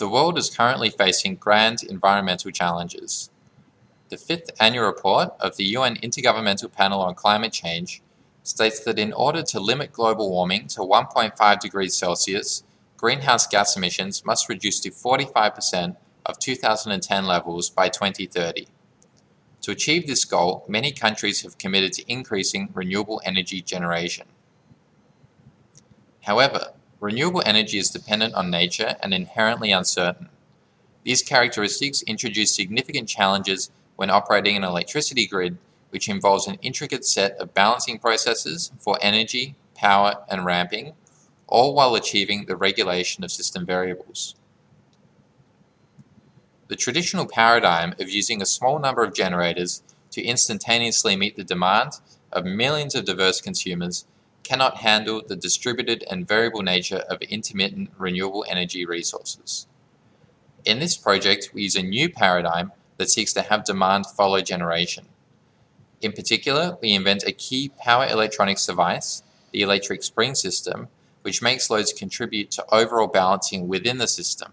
The world is currently facing grand environmental challenges. The fifth annual report of the UN Intergovernmental Panel on Climate Change states that in order to limit global warming to 1.5 degrees Celsius, greenhouse gas emissions must reduce to 45% of 2010 levels by 2030. To achieve this goal, many countries have committed to increasing renewable energy generation. However, renewable energy is dependent on nature and inherently uncertain. These characteristics introduce significant challenges when operating an electricity grid, which involves an intricate set of balancing processes for energy, power, and ramping, all while achieving the regulation of system variables. The traditional paradigm of using a small number of generators to instantaneously meet the demand of millions of diverse consumers cannot handle the distributed and variable nature of intermittent renewable energy resources. In this project, we use a new paradigm that seeks to have demand follow generation. In particular, we invent a key power electronics device, the electric spring system, which makes loads contribute to overall balancing within the system.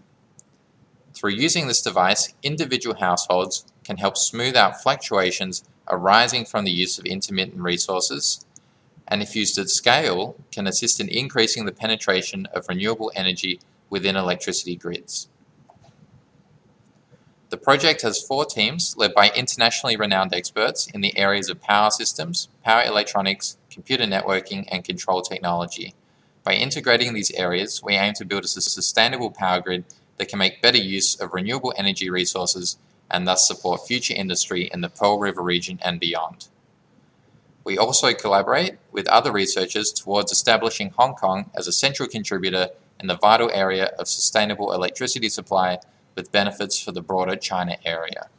Through using this device, individual households can help smooth out fluctuations arising from the use of intermittent resources, and if used at scale, can assist in increasing the penetration of renewable energy within electricity grids. The project has four teams led by internationally renowned experts in the areas of power systems, power electronics, computer networking, and control technology. By integrating these areas, we aim to build a sustainable power grid that can make better use of renewable energy resources and thus support future industry in the Pearl River region and beyond. We also collaborate with other researchers towards establishing Hong Kong as a central contributor in the vital area of sustainable electricity supply with benefits for the broader China area.